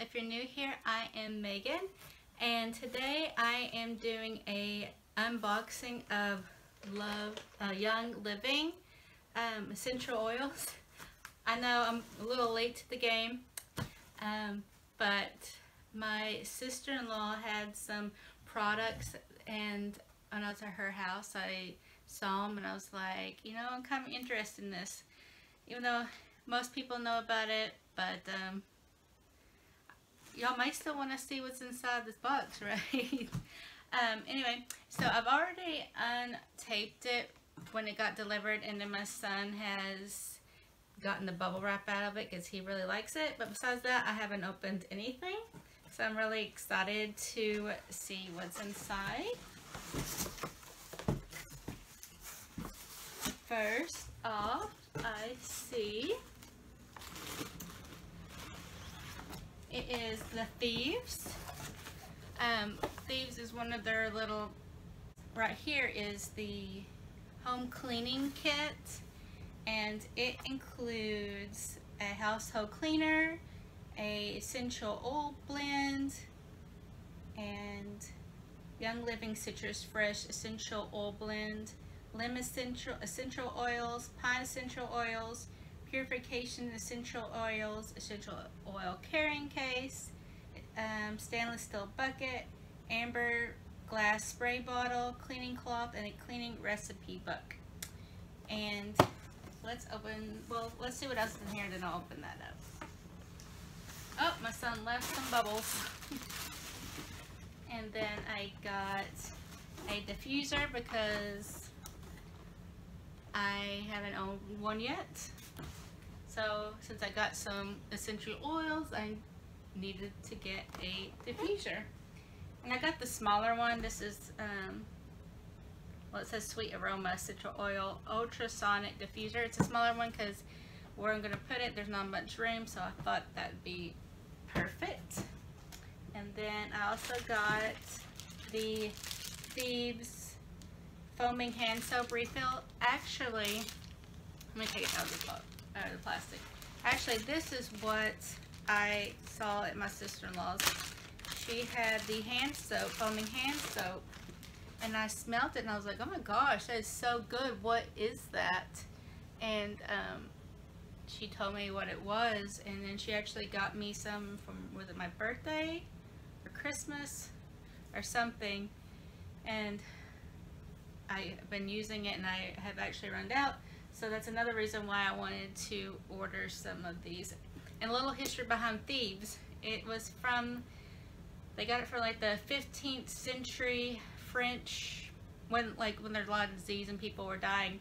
if you're new here, I am Megan and today I am doing a unboxing of Love uh, Young Living um, essential oils. I know I'm a little late to the game, um, but my sister-in-law had some products and when I was at her house I saw them and I was like, you know, I'm kind of interested in this. Even though most people know about it, but um, y'all might still want to see what's inside this box, right? um, anyway, so I've already untaped it when it got delivered and then my son has gotten the bubble wrap out of it because he really likes it. But besides that, I haven't opened anything. So I'm really excited to see what's inside. First off, I see It is the Thieves. Um, Thieves is one of their little, right here is the home cleaning kit and it includes a household cleaner, a essential oil blend, and Young Living Citrus Fresh Essential Oil Blend, lemon essential, essential oils, pine essential oils, purification essential oils, essential oil carrying case, um, stainless steel bucket, amber glass spray bottle, cleaning cloth, and a cleaning recipe book. And let's open, well, let's see what else is in here, then I'll open that up. Oh, my son left some bubbles. and then I got a diffuser because I haven't owned one yet. So since I got some essential oils, I needed to get a diffuser. And I got the smaller one. This is, um, well it says Sweet Aroma Essential Oil Ultrasonic Diffuser. It's a smaller one because where I'm going to put it, there's not much room. So I thought that'd be perfect. And then I also got the Thieves Foaming Hand Soap Refill. Actually, let me take it out of the out of the plastic. Actually, this is what I saw at my sister-in-law's. She had the hand soap, foaming hand soap, and I smelled it and I was like, oh my gosh, that is so good. What is that? And um, she told me what it was, and then she actually got me some from, was it my birthday or Christmas or something, and I've been using it and I have actually run out. So that's another reason why I wanted to order some of these. And a little history behind Thieves. It was from, they got it from like the 15th century French, when like when there's a lot of disease and people were dying.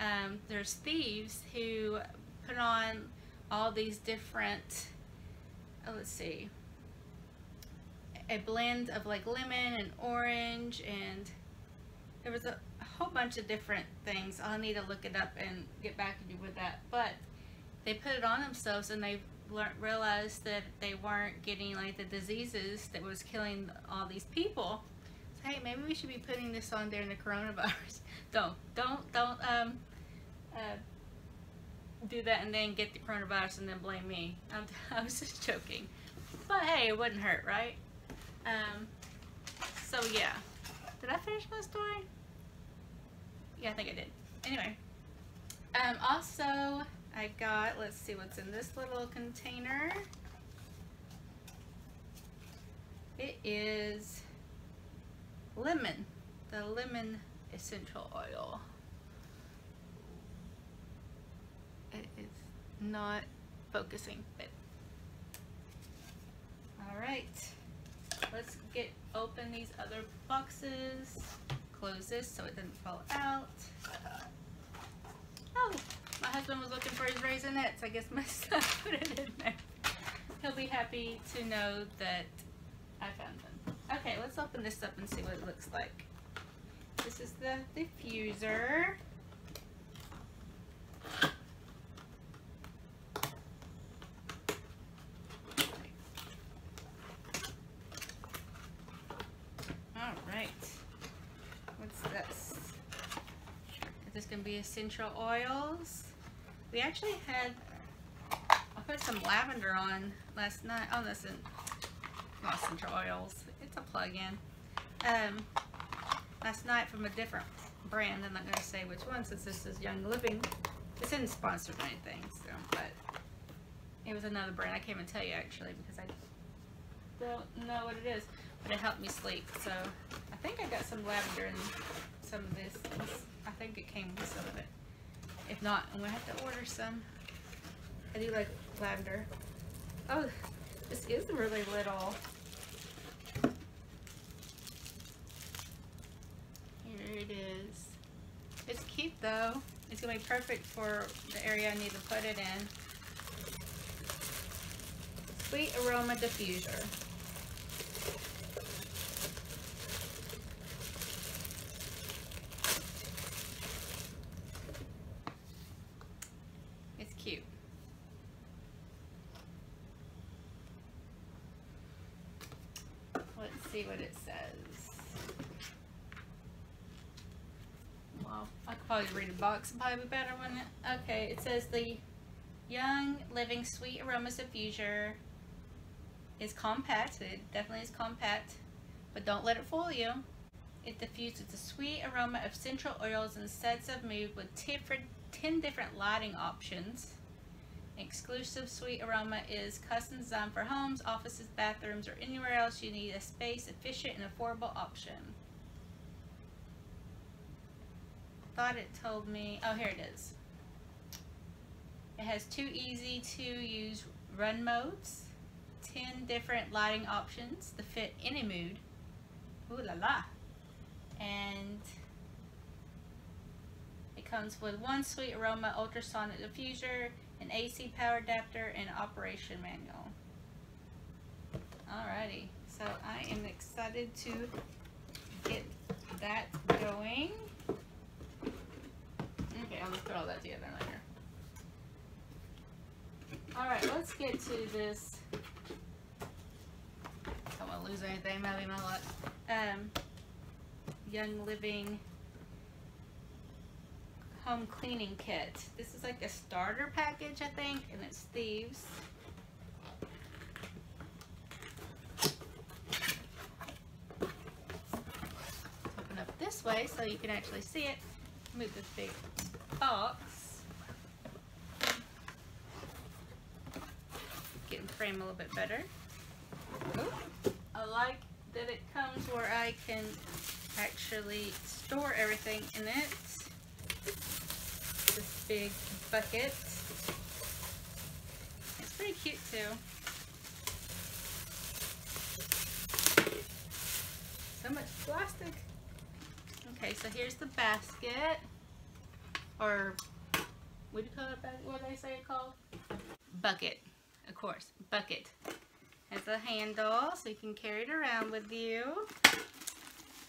Um, there's thieves who put on all these different, oh, let's see, a blend of like lemon and orange and there was a whole bunch of different things. I'll need to look it up and get back to you with that. But they put it on themselves and they realized that they weren't getting like the diseases that was killing all these people. So hey, maybe we should be putting this on during the coronavirus. don't, don't, don't um, uh, do that and then get the coronavirus and then blame me. I'm, I was just joking. But hey, it wouldn't hurt, right? Um, so yeah. Did I finish my story? Yeah, I think I did. Anyway. Um, also, I got, let's see what's in this little container. It is lemon, the lemon essential oil. It is not focusing, but all right. Let's get open these other boxes so it doesn't fall out. Oh, my husband was looking for his Raisinets. I guess my son put it in there. He'll be happy to know that I found them. Okay, let's open this up and see what it looks like. This is the diffuser. this can be essential oils. We actually had a put some lavender on last night. Oh, that's in not essential oils. It's a plug-in. Um, last night from a different brand. I'm not going to say which one since this is Young Living. This isn't sponsored or anything, so, but it was another brand. I can't even tell you actually because I don't know what it is, but it helped me sleep. So I think I got some lavender in some of this. I think it came with some of it. If not, I'm gonna have to order some. I do like lavender. Oh, this is really little. Here it is. It's cute though. It's gonna be perfect for the area I need to put it in. Sweet Aroma Diffuser. It's cute. Let's see what it says. I could probably read a box and probably be better, wouldn't it? Okay, it says the Young Living Sweet Aromas Diffuser is compact. It definitely is compact, but don't let it fool you. It diffuses the sweet aroma of central oils and sets of mood with 10 different lighting options. Exclusive sweet aroma is custom designed for homes, offices, bathrooms, or anywhere else you need a space, efficient, and affordable option. Thought it told me, oh here it is. It has two easy to use run modes, 10 different lighting options to fit any mood. Ooh la la. And it comes with one sweet aroma ultrasonic diffuser, an AC power adapter, and operation manual. Alrighty, so I am excited to get that going. Okay, I'll just put all that together later. Alright, let's get to this. I don't want to lose anything, maybe my luck. Um, Young Living home cleaning kit. This is like a starter package, I think, and it's thieves. Open up this way so you can actually see it. Move this big box. Get frame a little bit better. Ooh. I like that it comes where I can actually store everything in it. This big bucket. It's pretty cute too. So much plastic. Okay, so here's the basket. Or, what do you call it? What do they say it called? Bucket, of course, bucket. Has a handle so you can carry it around with you.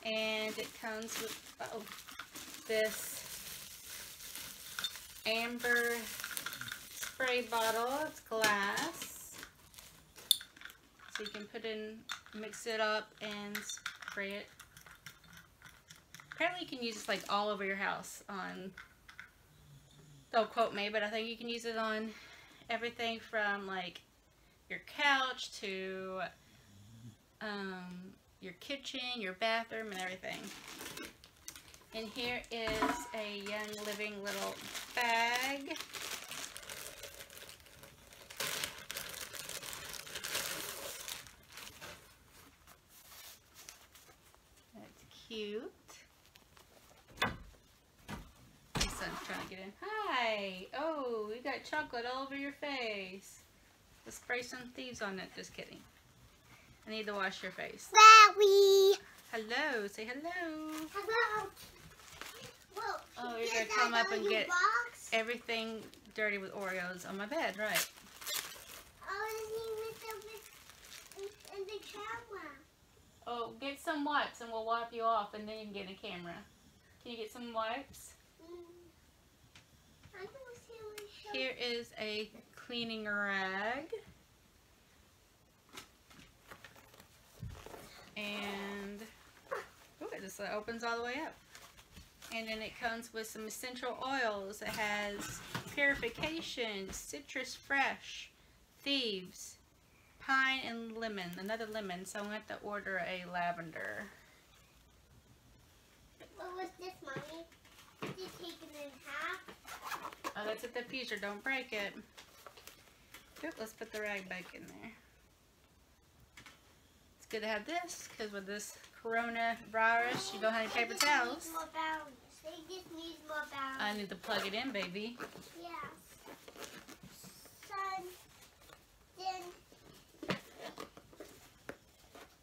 And it comes with, oh, this amber spray bottle. It's glass. So you can put in, mix it up and spray it. Apparently you can use this like all over your house on, don't quote me, but I think you can use it on everything from like your couch to um, your kitchen, your bathroom, and everything. And here is a Young Living little bag. That's cute. My son's trying to get in. Oh, you got chocolate all over your face. Let's spray some thieves on it. Just kidding. I need to wash your face. Wowie! Hello. Say hello. Hello. Whoa, Oh, you're going to come up and get box. everything dirty with Oreos on my bed, right? Oh, is he with the, with, the camera? Oh, get some wipes and we'll wipe you off and then you can get a camera. Can you get some wipes? Mm. I don't see what show. Here is a cleaning rag. And oh, it just opens all the way up. And then it comes with some essential oils. It has purification, citrus fresh, thieves, pine and lemon, another lemon. So I'm going to order a lavender. What was this, mommy? Did you take it in half? Oh, that's a diffuser. Don't break it. Good. Let's put the rag back in there. It's good to have this because with this coronavirus, you don't have any paper towels. Need more balance. They just need more balance. I need to plug it in, baby. Son. Then.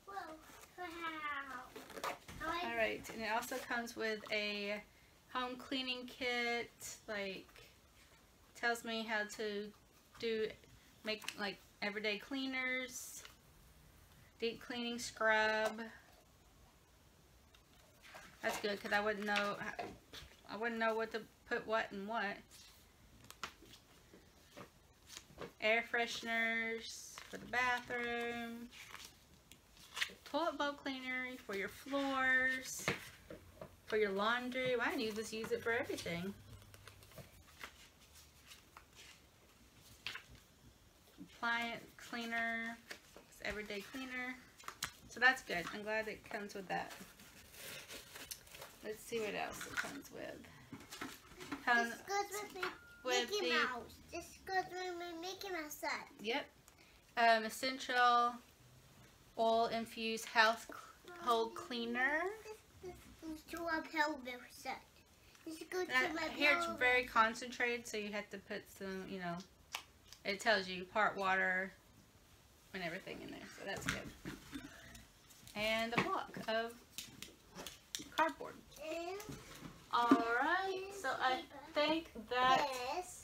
Whoa. Wow. All right, and it also comes with a home cleaning kit. Like, tells me how to do make like everyday cleaners, deep cleaning scrub. That's good because I wouldn't know. I wouldn't know what to put what and what. Air fresheners for the bathroom toilet bowl cleaner for your floors, for your laundry. Why don't you just use it for everything? Appliance cleaner, it's everyday cleaner. So that's good. I'm glad it comes with that. Let's see what else it comes with. Comes This goes with my with Mickey the Mouse. This goes with my Mickey Mouse set. Yep. Um, essential oil infused household cleaner. This, this goes to a pelvic set. This goes to my here it's very concentrated, so you have to put some, you know, it tells you part water and everything in there, so that's good. And a block of cardboard. Alright, so I think that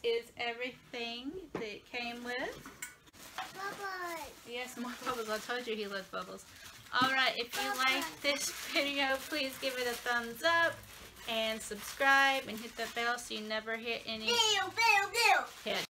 is everything that came with. Bye-bye. Yes, more bubbles. I told you he loved bubbles. Alright, if you like this video, please give it a thumbs up and subscribe and hit the bell so you never hit any Bill, Bill, Bill. hit.